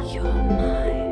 You're mine.